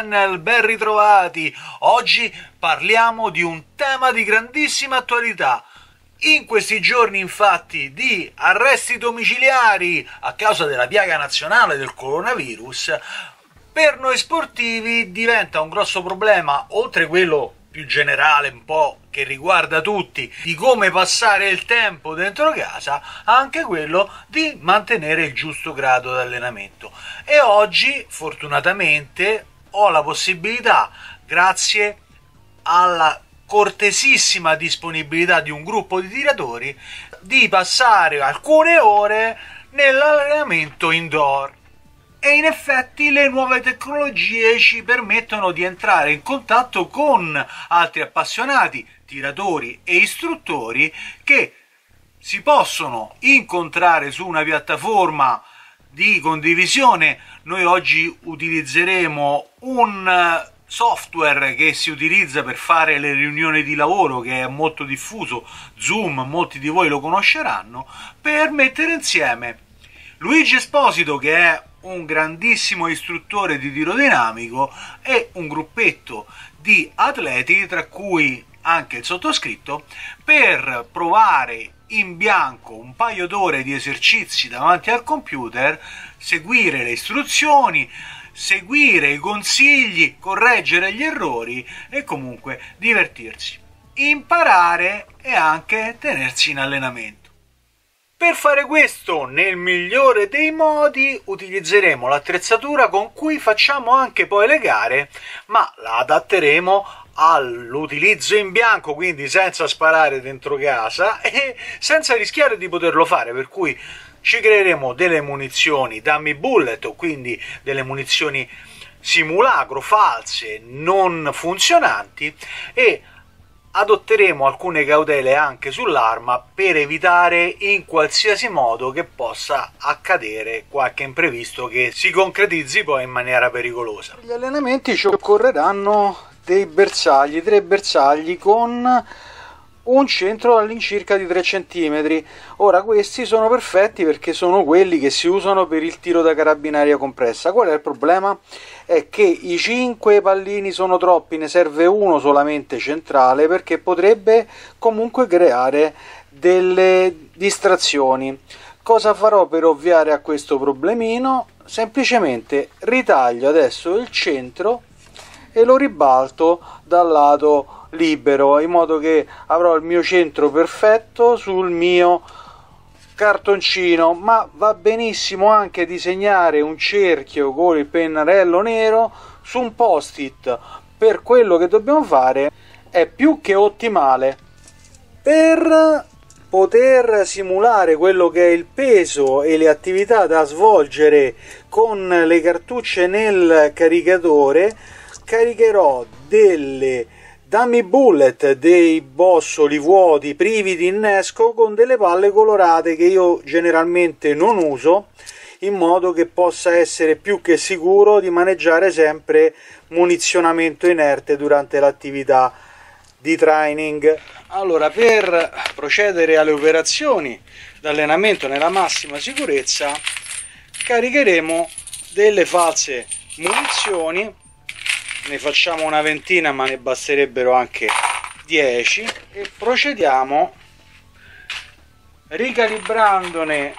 Channel, ben ritrovati! Oggi parliamo di un tema di grandissima attualità. In questi giorni, infatti, di arresti domiciliari a causa della piaga nazionale del coronavirus, per noi sportivi diventa un grosso problema, oltre quello più generale, un po' che riguarda tutti, di come passare il tempo dentro casa, anche quello di mantenere il giusto grado di allenamento. E oggi, fortunatamente, ho la possibilità, grazie alla cortesissima disponibilità di un gruppo di tiratori, di passare alcune ore nell'allenamento indoor. E in effetti le nuove tecnologie ci permettono di entrare in contatto con altri appassionati, tiratori e istruttori che si possono incontrare su una piattaforma di condivisione. Noi oggi utilizzeremo un software che si utilizza per fare le riunioni di lavoro che è molto diffuso, Zoom, molti di voi lo conosceranno, per mettere insieme Luigi Esposito che è un grandissimo istruttore di tiro dinamico e un gruppetto di atleti, tra cui anche il sottoscritto, per provare in bianco un paio d'ore di esercizi davanti al computer, seguire le istruzioni, seguire i consigli, correggere gli errori e comunque divertirsi. Imparare e anche tenersi in allenamento. Per fare questo, nel migliore dei modi, utilizzeremo l'attrezzatura con cui facciamo anche poi le gare, ma la adatteremo all'utilizzo in bianco, quindi senza sparare dentro casa e senza rischiare di poterlo fare, per cui ci creeremo delle munizioni dummy bullet, o quindi delle munizioni simulacro, false, non funzionanti e adotteremo alcune cautele anche sull'arma per evitare in qualsiasi modo che possa accadere qualche imprevisto che si concretizzi poi in maniera pericolosa. Per gli allenamenti ci occorreranno dei bersagli, tre bersagli con un centro all'incirca di 3 cm. Ora questi sono perfetti perché sono quelli che si usano per il tiro da carabinaria compressa. Qual è il problema? È che i 5 pallini sono troppi, ne serve uno solamente centrale perché potrebbe comunque creare delle distrazioni. Cosa farò per ovviare a questo problemino? Semplicemente ritaglio adesso il centro e lo ribalto dal lato libero in modo che avrò il mio centro perfetto sul mio cartoncino. Ma va benissimo anche disegnare un cerchio con il pennarello nero su un post-it. Per quello che dobbiamo fare è più che ottimale. Per poter simulare quello che è il peso e le attività da svolgere con le cartucce nel caricatore caricherò delle Dummy bullet dei bossoli vuoti privi di innesco con delle palle colorate che io generalmente non uso in modo che possa essere più che sicuro di maneggiare sempre munizionamento inerte durante l'attività di training. Allora, per procedere alle operazioni d'allenamento nella massima sicurezza, caricheremo delle false munizioni ne facciamo una ventina ma ne basterebbero anche 10 e procediamo ricalibrandone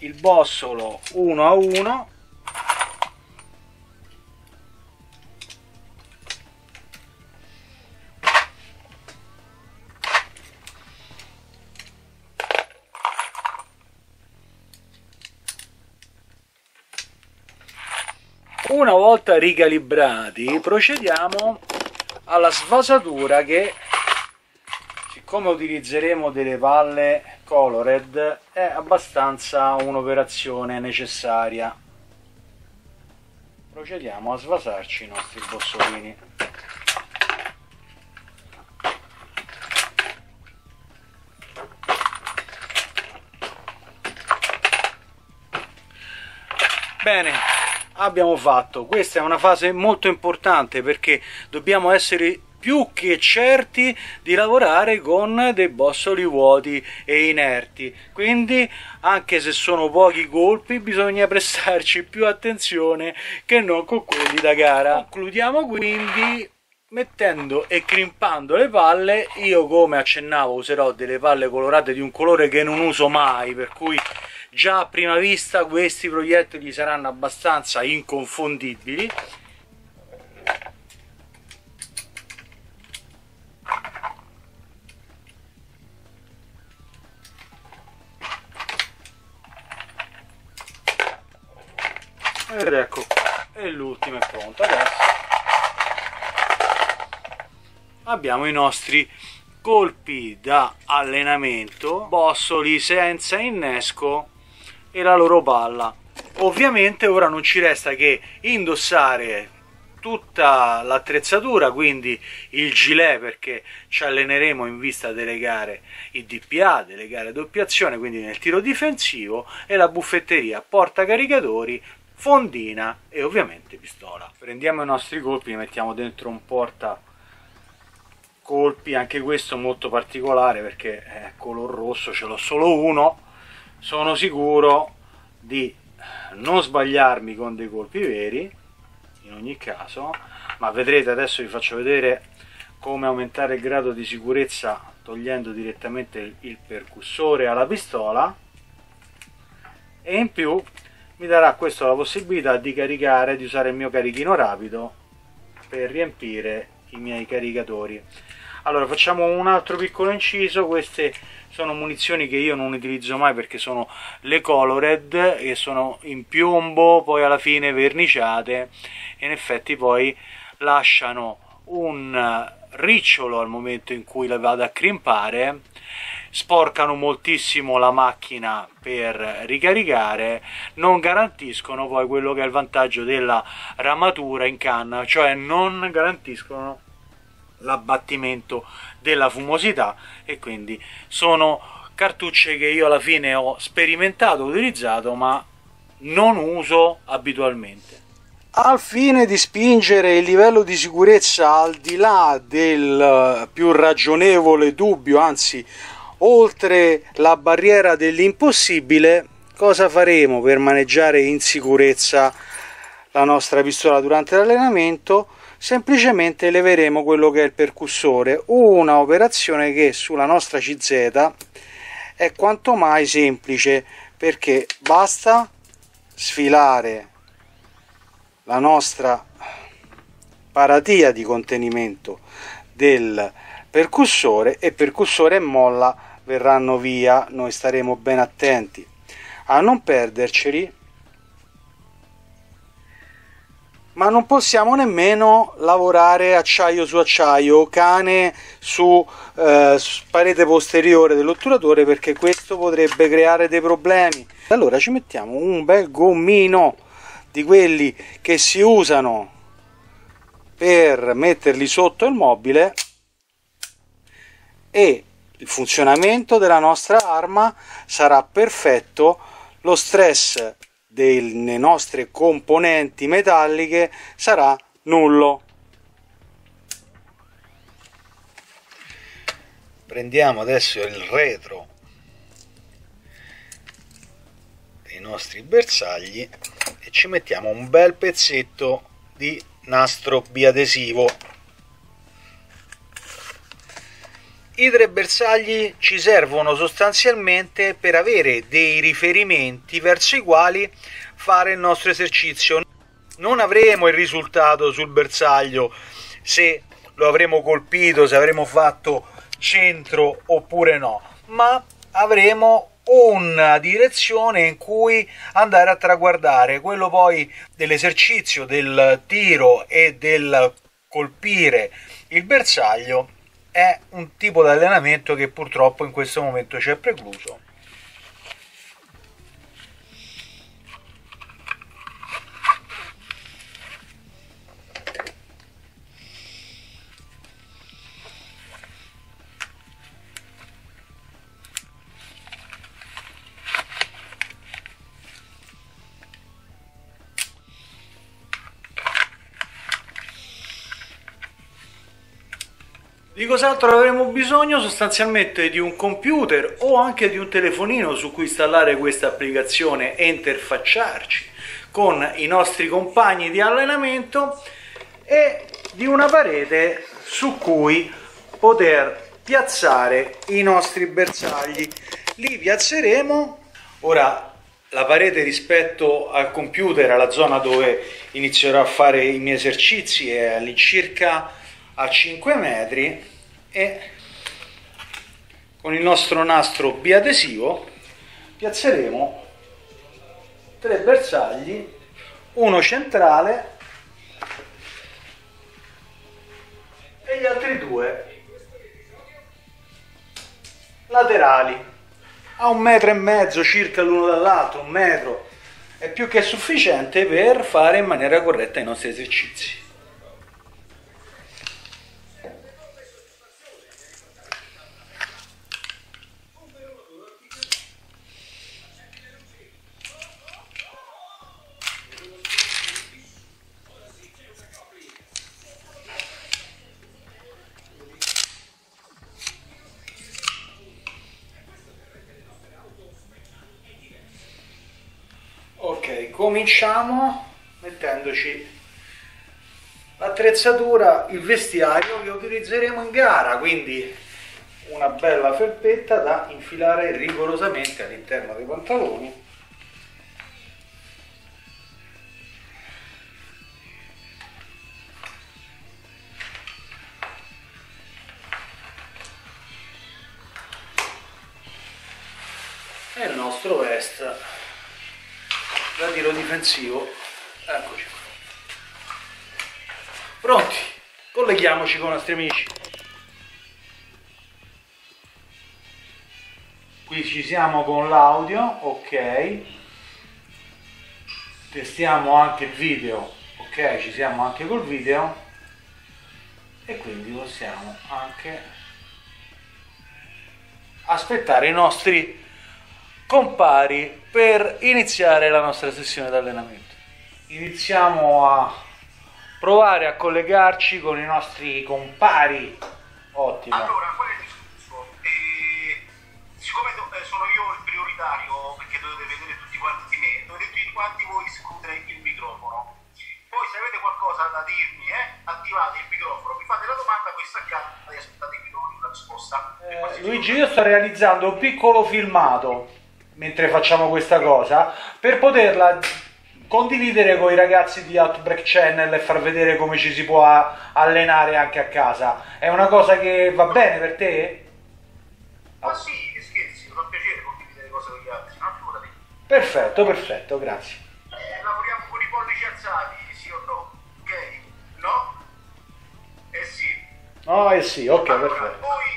il bossolo uno a uno una volta ricalibrati procediamo alla svasatura che siccome utilizzeremo delle palle colored è abbastanza un'operazione necessaria. Procediamo a svasarci i nostri bossolini. Bene abbiamo fatto. Questa è una fase molto importante perché dobbiamo essere più che certi di lavorare con dei bossoli vuoti e inerti. Quindi, anche se sono pochi colpi, bisogna prestarci più attenzione che non con quelli da gara. Concludiamo quindi mettendo e crimpando le palle io come accennavo userò delle palle colorate di un colore che non uso mai per cui già a prima vista questi proiettili saranno abbastanza inconfondibili. Ed ecco e l'ultimo è pronto adesso abbiamo i nostri colpi da allenamento bossoli senza innesco e la loro palla ovviamente ora non ci resta che indossare tutta l'attrezzatura quindi il gilet perché ci alleneremo in vista delle gare IDPA, delle gare doppia azione quindi nel tiro difensivo e la buffetteria porta caricatori fondina e ovviamente pistola. Prendiamo i nostri colpi li mettiamo dentro un porta colpi anche questo molto particolare perché è color rosso ce l'ho solo uno. Sono sicuro di non sbagliarmi con dei colpi veri in ogni caso ma vedrete adesso vi faccio vedere come aumentare il grado di sicurezza togliendo direttamente il percussore alla pistola. E in più mi darà questo la possibilità di caricare di usare il mio carichino rapido per riempire i miei caricatori allora facciamo un altro piccolo inciso. Queste sono munizioni che io non utilizzo mai perché sono le colored che sono in piombo poi alla fine verniciate e in effetti poi lasciano un ricciolo al momento in cui le vado a crimpare sporcano moltissimo la macchina per ricaricare non garantiscono poi quello che è il vantaggio della ramatura in canna cioè non garantiscono l'abbattimento della fumosità e quindi sono cartucce che io alla fine ho sperimentato, utilizzato ma non uso abitualmente. Al fine di spingere il livello di sicurezza al di là del più ragionevole dubbio, anzi oltre la barriera dell'impossibile, cosa faremo per maneggiare in sicurezza la nostra pistola durante l'allenamento? Semplicemente leveremo quello che è il percussore. Una operazione che sulla nostra CZ è quanto mai semplice perché basta sfilare la nostra paratia di contenimento del percussore e percussore e molla verranno via. Noi staremo ben attenti a non perderceli ma non possiamo nemmeno lavorare acciaio su acciaio, cane su eh, parete posteriore dell'otturatore perché questo potrebbe creare dei problemi. Allora ci mettiamo un bel gommino di quelli che si usano per metterli sotto il mobile e il funzionamento della nostra arma sarà perfetto, lo stress delle nostre componenti metalliche sarà nullo. Prendiamo adesso il retro dei nostri bersagli e ci mettiamo un bel pezzetto di nastro biadesivo I tre bersagli ci servono sostanzialmente per avere dei riferimenti verso i quali fare il nostro esercizio. Non avremo il risultato sul bersaglio se lo avremo colpito, se avremo fatto centro oppure no, ma avremo una direzione in cui andare a traguardare. Quello poi dell'esercizio, del tiro e del colpire il bersaglio è un tipo di allenamento che purtroppo in questo momento ci è precluso Di cos'altro avremo bisogno? Sostanzialmente di un computer o anche di un telefonino su cui installare questa applicazione e interfacciarci con i nostri compagni di allenamento e di una parete su cui poter piazzare i nostri bersagli. Li piazzeremo. Ora la parete rispetto al computer, alla zona dove inizierò a fare i miei esercizi, è all'incirca a 5 metri e con il nostro nastro biadesivo piazzeremo tre bersagli, uno centrale e gli altri due laterali a un metro e mezzo circa l'uno dall'altro, un metro, è più che sufficiente per fare in maniera corretta i nostri esercizi. Cominciamo mettendoci l'attrezzatura, il vestiario che utilizzeremo in gara, quindi una bella felpetta da infilare rigorosamente all'interno dei pantaloni. E il nostro vest difensivo. Eccoci pronti? Colleghiamoci con i nostri amici. Qui ci siamo con l'audio ok. Testiamo anche il video ok? Ci siamo anche col video. E quindi possiamo anche aspettare i nostri compari per iniziare la nostra sessione di allenamento. Iniziamo a provare a collegarci con i nostri compari. Ottimo. Allora, qual è il discorso? Eh, siccome eh, sono io il prioritario, perché dovete vedere tutti quanti me, dovete tutti quanti voi escludere il microfono. Poi se avete qualcosa da dirmi, eh, attivate il microfono, mi fate la domanda, poi staccate e aspettate il microfono la risposta. Eh, Luigi, io sto realizzando un piccolo filmato mentre facciamo questa cosa per poterla condividere con i ragazzi di Outbreak Channel e far vedere come ci si può allenare anche a casa. È una cosa che va bene per te? Ma sì, scherzi, mi fa piacere condividere cose con gli altri, no? Figurati. Perfetto, perfetto, grazie. Eh, lavoriamo con i pollici alzati, sì o no? Ok? No? Eh sì. No, eh sì, ok, allora, perfetto. Poi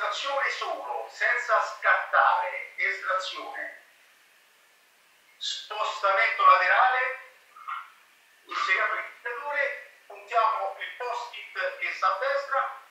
anche solo senza scattare estrazione, spostamento laterale, inseriamo il dictatore, puntiamo il post-it che sta a destra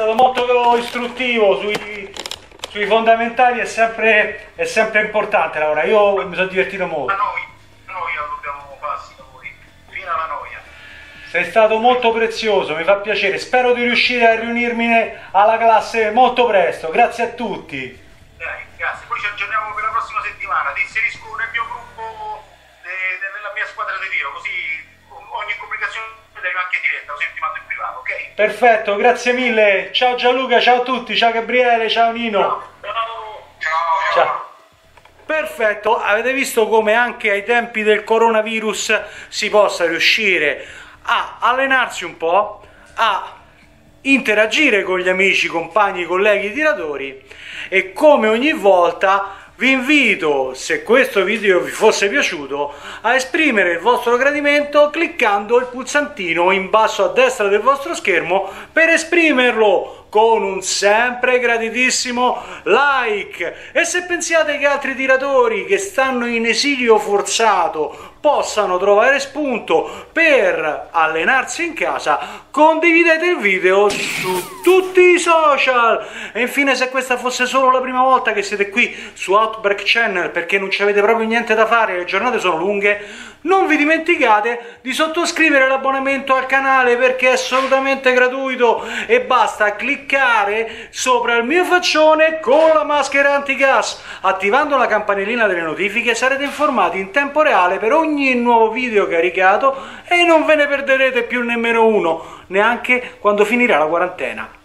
stato molto istruttivo sui, sui fondamentali, è sempre, è sempre importante lavorare. Io mi sono divertito molto. Noia, la noia dobbiamo farsi lavori, fino alla noia. Sei stato molto prezioso, mi fa piacere. Spero di riuscire a riunirmi alla classe molto presto. Grazie a tutti. Ok? Perfetto, grazie mille. Ciao Gianluca, ciao a tutti, ciao Gabriele, ciao Nino. Ciao. Ciao. Ciao. Perfetto, avete visto come anche ai tempi del coronavirus si possa riuscire a allenarsi un po', a interagire con gli amici, compagni, colleghi tiratori e come ogni volta vi invito, se questo video vi fosse piaciuto, a esprimere il vostro gradimento cliccando il pulsantino in basso a destra del vostro schermo per esprimerlo con un sempre graditissimo like. E se pensiate che altri tiratori che stanno in esilio forzato possano trovare spunto per allenarsi in casa condividete il video su tutti i social. E infine se questa fosse solo la prima volta che siete qui su Outbreak Channel perché non ci avete proprio niente da fare le giornate sono lunghe non vi dimenticate di sottoscrivere l'abbonamento al canale perché è assolutamente gratuito e basta cliccare sopra il mio faccione con la maschera antigas. Attivando la campanellina delle notifiche sarete informati in tempo reale per ogni nuovo video caricato e non ve ne perderete più nemmeno uno, neanche quando finirà la quarantena.